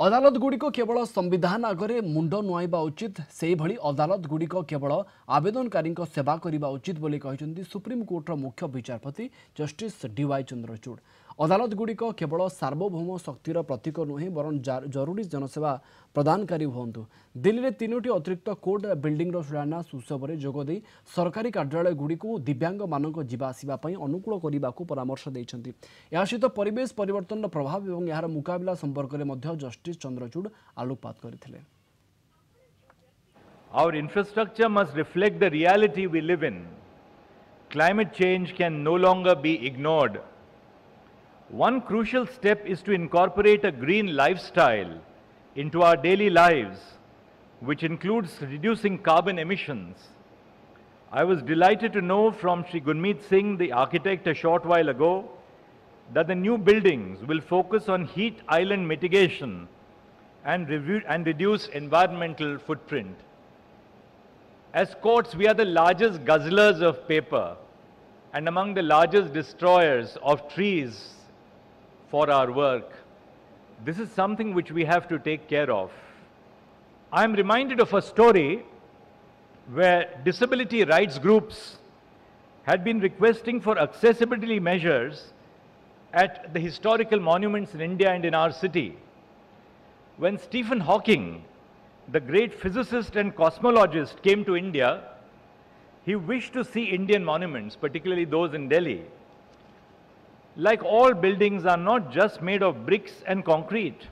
ଅଦାଲତଗୁଡ଼ିକ କେବଳ ସମ୍ବିଧାନ ଆଗରେ ମୁଣ୍ଡ ନୁଆଇବା ଉଚିତ ସେହିଭଳି ଅଦାଲତଗୁଡ଼ିକ କେବଳ ଆବେଦନକାରୀଙ୍କ ସେବା କରିବା ଉଚିତ ବୋଲି କହିଛନ୍ତି ସୁପ୍ରିମକୋର୍ଟର ମୁଖ୍ୟ ବିଚାରପତି ଜଷ୍ଟିସ୍ ଡିୱାଇ ଚନ୍ଦ୍ରଚୂଡ଼ ଅଦାଲତଗୁଡ଼ିକ କେବଳ ସାର୍ବଭୌମ ଶକ୍ତିର ପ୍ରତୀକ ନୁହେଁ ବରଂ ଜା- ଜରୁରୀ ଜନସେବା ପ୍ରଦାନକାରୀ ହୁଅନ୍ତୁ ଦିଲ୍ଲୀରେ ତିନୋଟି ଅତିରିକ୍ତ କୋର୍ଟ ବିଲ୍ଡିଂର ଶିଳାନ୍ୟାସ ଉତ୍ସବରେ ଯୋଗଦେଇ ସରକାରୀ କାର୍ଯ୍ୟାଳୟଗୁଡ଼ିକୁ ଦିବ୍ୟାଙ୍ଗମାନଙ୍କ ଯିବା ଆସିବା ପାଇଁ ଅନୁକୂଳ କରିବାକୁ ପରାମର୍ଶ ଦେଇଛନ୍ତି ଏହା ସହିତ ପରିବେଶ ପରିବର୍ତ୍ତନର ପ୍ରଭାବ ଏବଂ ଏହାର ମୁକାବିଲା ସମ୍ପର୍କରେ ମଧ୍ୟ ଜଷ୍ଟିସ୍ ଚନ୍ଦ୍ରଚୂଡ଼ ଆଲୋକପାତ କରିଥିଲେ Our infrastructure must reflect the reality we live in. Climate change can no longer be ignored. One crucial step is to incorporate a green lifestyle into our daily lives, which includes reducing carbon emissions. I was delighted to know from Sri Gunmeet Singh, the architect, a short while ago, that the new buildings will focus on heat island mitigation and, and reduce environmental footprint. As courts, we are the largest guzzlers of paper and among the largest destroyers of trees for our work. This is something which we have to take care of. I am reminded of a story where disability rights groups had been requesting for accessibility measures at the historical monuments in India and in our city. When Stephen Hawking, the great physicist and cosmologist, came to India, he wished to see Indian monuments, particularly those in Delhi. Like all buildings are not just made of bricks and concrete.